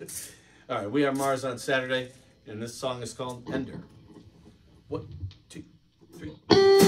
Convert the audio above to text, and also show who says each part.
Speaker 1: All right, we are Mars on Saturday, and this song is called Ender. One, two, three.